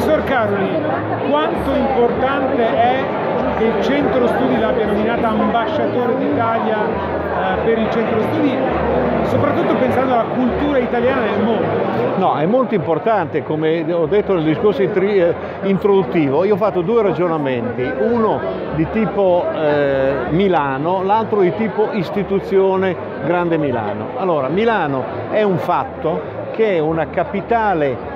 Professor Caroli, quanto importante è che il centro studi l'abbia nominata ambasciatore d'Italia eh, per il centro studi, soprattutto pensando alla cultura italiana nel mondo? No, è molto importante, come ho detto nel discorso eh, introduttivo, io ho fatto due ragionamenti, uno di tipo eh, Milano, l'altro di tipo istituzione Grande Milano. Allora, Milano è un fatto che è una capitale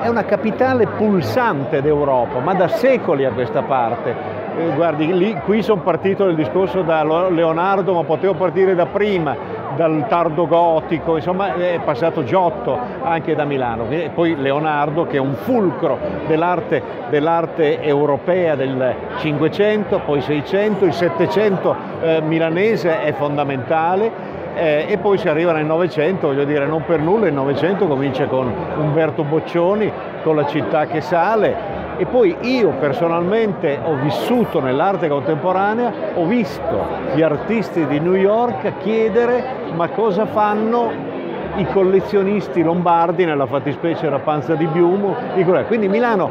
è una capitale pulsante d'Europa, ma da secoli a questa parte. Eh, guardi, lì, qui sono partito nel discorso da Leonardo, ma potevo partire da prima, dal tardo gotico, insomma è passato Giotto anche da Milano. E poi Leonardo che è un fulcro dell'arte, dell'arte europea del Cinquecento, poi Seicento, il Settecento eh, milanese è fondamentale eh, e poi si arriva nel Novecento, voglio dire, non per nulla il Novecento comincia con Umberto Boccioni, con la città che sale. E poi io personalmente ho vissuto nell'arte contemporanea, ho visto gli artisti di New York chiedere ma cosa fanno i collezionisti lombardi, nella fattispecie la Panza di Biumo, quindi Milano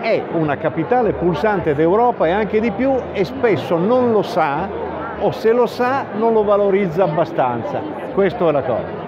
è una capitale pulsante d'Europa e anche di più e spesso non lo sa o se lo sa non lo valorizza abbastanza. Questa è la cosa.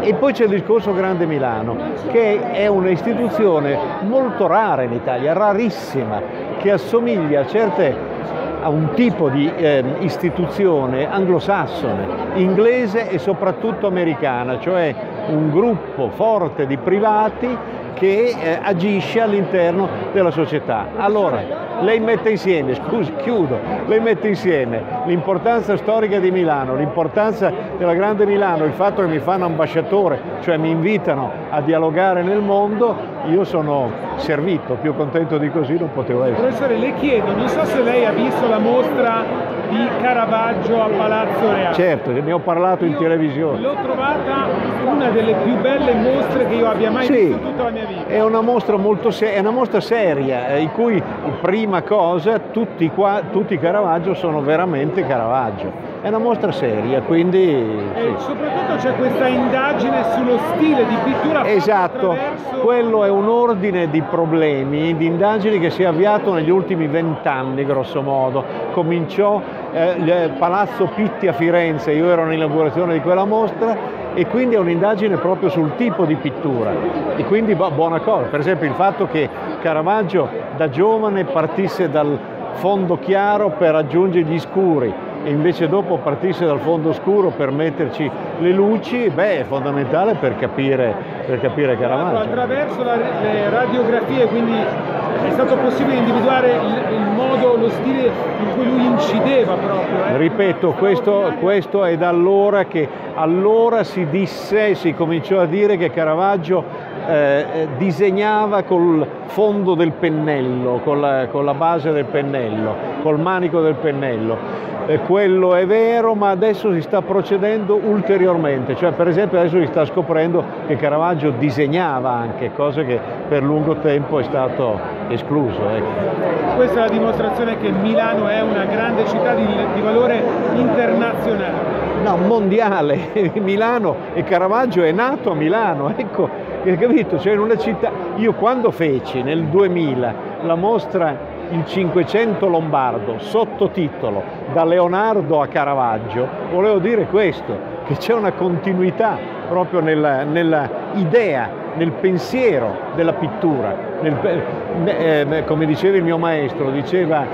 E poi c'è il discorso Grande Milano, che è un'istituzione molto rara in Italia, rarissima, che assomiglia a certe a un tipo di eh, istituzione anglosassone, inglese e soprattutto americana, cioè un gruppo forte di privati che eh, agisce all'interno della società. Allora, lei mette insieme, scusi, chiudo, lei mette insieme l'importanza storica di Milano, l'importanza della grande Milano, il fatto che mi fanno ambasciatore, cioè mi invitano a dialogare nel mondo, io sono servito, più contento di così non potevo essere. Professore, le chiedo, non so se lei ha visto la mostra di Caravaggio a Palazzo Reale. Certo, ne ho parlato io in televisione. L'ho trovata una delle più belle mostre che io abbia mai sì, visto tutta la mia vita. È una mostra molto seria, è una mostra seria, eh, in cui prima cosa tutti, qua, tutti Caravaggio sono veramente Caravaggio. È una mostra seria, quindi... E sì. soprattutto c'è questa indagine sullo stile di pittura Esatto, attraverso... quello è un ordine di problemi, di indagini che si è avviato negli ultimi vent'anni, grosso modo. Cominciò eh, Palazzo Pitti a Firenze, io ero all'inaugurazione di quella mostra e quindi è un'indagine proprio sul tipo di pittura e quindi buona cosa, per esempio il fatto che Caravaggio da giovane partisse dal fondo chiaro per raggiungere gli scuri e invece dopo partisse dal fondo scuro per metterci le luci, beh, è fondamentale per capire, per capire Caravaggio. Attraverso la, le radiografie, quindi è stato possibile individuare il, il, modo, lo stile in cui lui incideva proprio. Eh? Ripeto, questo, questo, è da allora che allora si disse, si cominciò a dire che Caravaggio eh, disegnava col fondo del pennello, con la, con la base del pennello, col manico del pennello eh, quello è vero, ma adesso si sta procedendo ulteriormente, cioè per esempio adesso si sta scoprendo che Caravaggio disegnava anche, cose che per lungo tempo è stato escluso. Ecco. Questa è la dimostrazione che Milano è una grande città di, di valore internazionale. No, mondiale, Milano e Caravaggio è nato a Milano, ecco, capito? Cioè in una città, io quando feci nel 2000 la mostra il Cinquecento lombardo, sottotitolo da Leonardo a Caravaggio, volevo dire questo, che c'è una continuità proprio nella, nella idea, nel pensiero della pittura. Nel, eh, come diceva il mio maestro, diceva,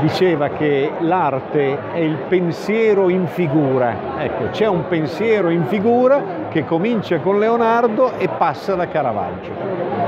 diceva che l'arte è il pensiero in figura. Ecco, c'è un pensiero in figura che comincia con Leonardo e passa da Caravaggio.